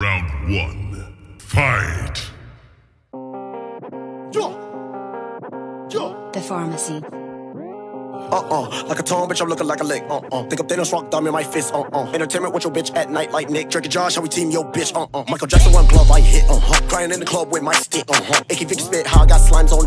Round one. Fight. The pharmacy. Uh-uh, like a tone, bitch, I'm looking like a lick. Uh-uh, think up Thanos rock thumb in my fist. Uh-uh, entertainment with your bitch at night like Nick. Drake and Josh, how we team your bitch. Uh-uh, Michael Jackson one glove I hit. Uh-huh, crying in the club with my stick. Uh-huh, Icky Vicky spit, how I got slimes on.